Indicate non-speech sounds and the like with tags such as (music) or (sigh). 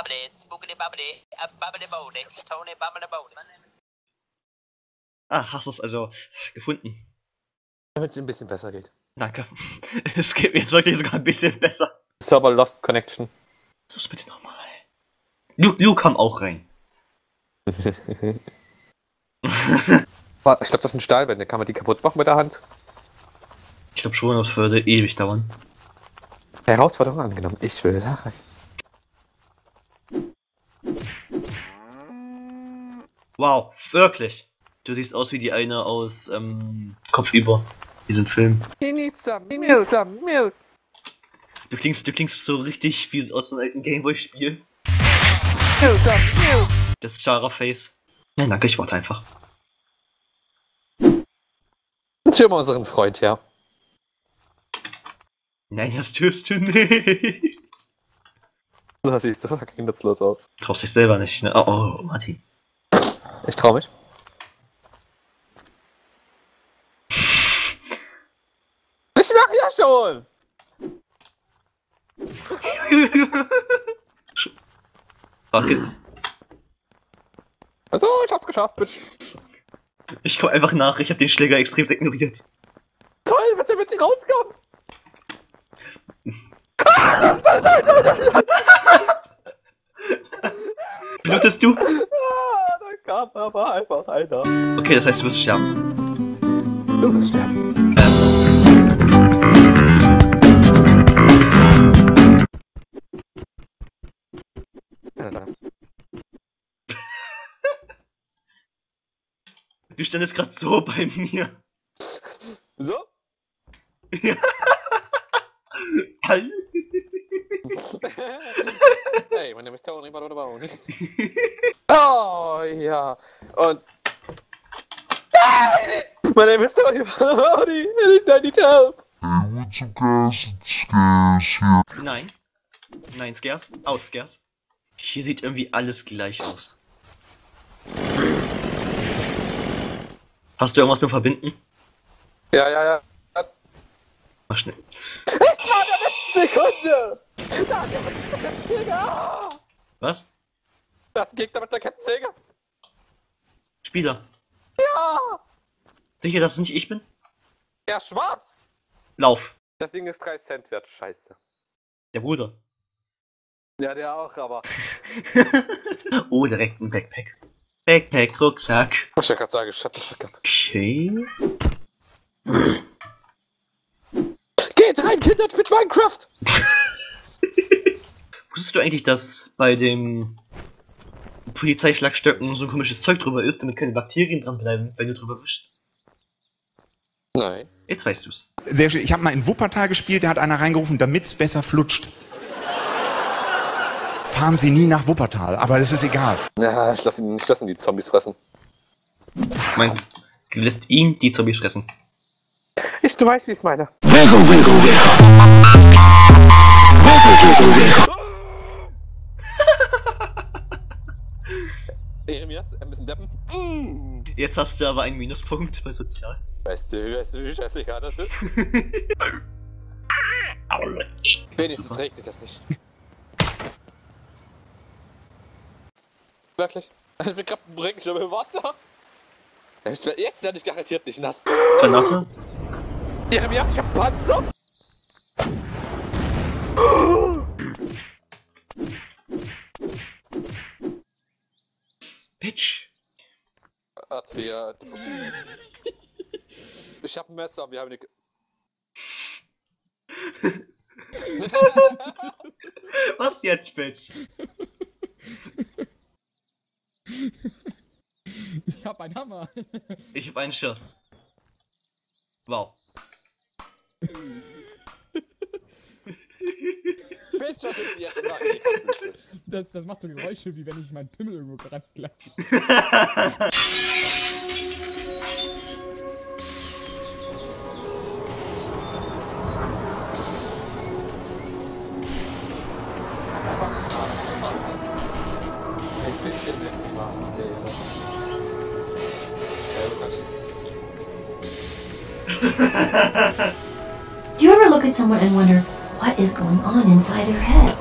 Bubbly, Spookily Bubbly, uh, Bubbly Body, Tony Bubbly Body. Ah, hast es also gefunden. Damit es ein bisschen besser geht. Danke. (laughs) Es geht mir jetzt wirklich sogar ein bisschen besser. Server Lost Connection. So, bitte nochmal. Luke, Luke kam auch rein. (laughs) Ich glaube, das sind Stahlwände. Kann man die kaputt machen mit der Hand? Ich glaube schon, das würde ewig dauern. Herausforderung angenommen. Ich will da rein. Wow, wirklich. Du siehst aus wie die eine aus ähm, Kopfüber. Diesem Film. He needs some milk, some milk. Du klingst, du klingst so richtig wie aus einem alten Gameboy-Spiel. Milk, some milk. Das Chara-Face. Ja, danke, ich warte einfach. Jetzt hören wir unseren Freund her. Nein, das tust du nicht. So sieht so fucking nutzlos aus. Traust dich selber nicht, ne? Oh, oh Martin. Ich trau mich. (laughs) Ich mach ja schon! Fuck it. Also, ich hab's geschafft, Bitch. Ich komm einfach nach, ich hab den Schläger extrem ignoriert. Toll, was er mit sich rauskam! Blutest du? Kam aber einfach einer. Okay, das heißt, du wirst sterben. Du wirst sterben. Ähm, (laughs) du standest gerade so bei mir. So? (laughs) Hey, my name is Tony Barbaroni. oh, ja. Und. My name is Tony Barbaroni and I need help. Nein. Nein, Scares. Aus, Scares. Hier sieht irgendwie alles gleich aus. Hast du irgendwas zum Verbinden? Ja, ja, ja. Mach schnell. Es war der letzte Sekunde! Da ist der! Ah! Was? Das Gegner mit der Kettensäge! Spieler. Ja! Sicher, dass es nicht ich bin? Ist schwarz! Lauf. Das Ding ist 3 Cent wert, scheiße. Der Bruder. Ja, der auch, aber. (laughs) oh, direkt ein Backpack. Backpack, Rucksack. Ich wollte gerade sagen, shut the fuck up. Okay. Geht rein, Kinder, mit Minecraft! (laughs) Wusstest du eigentlich, dass bei dem Polizeischlagstöcken so ein komisches Zeug drüber ist, damit keine Bakterien dran bleiben, wenn du drüber wischst? Nein. Jetzt weißt du's. Sehr schön. Ich habe mal in Wuppertal gespielt, da hat einer reingerufen, damit's besser flutscht. Fahren Sie nie nach Wuppertal, aber das ist egal. Ja, ich lasse ihn, ich lass ihn die Zombies fressen. Meinst du lässt ihn die Zombies fressen? Ich, du weißt, wie ich es meine. Jeremias, ein bisschen deppen. Mm. Jetzt hast du aber einen Minuspunkt bei Sozial. Weißt du, weißt du, wie scheißegal das ist? (laughs) Wenigstens regnet das nicht. Wirklich? Ich bin gerade im Regenschirm im Wasser. Jetzt werde ich garantiert nicht nass. Granate? Jeremias, ich hab Panzer! Bitch. Ja. Ich hab ein Messer, wir haben eine. (laughs) Was jetzt, Bitch? Ich hab einen Hammer. Ich hab einen Schuss. Wow. Bitch, was willst du jetzt machen? Ich hasse dich. Das, das macht so Geräusche, wie wenn ich meinen Pimmel irgendwo gerade klatsche. Ein bisschen weggefahren wäre. Ja, Lukas. Do you ever look at someone and wonder what is going on inside her head?